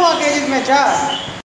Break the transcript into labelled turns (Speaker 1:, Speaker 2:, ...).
Speaker 1: काम तो हो गया है दो डालूँगा केजी में चार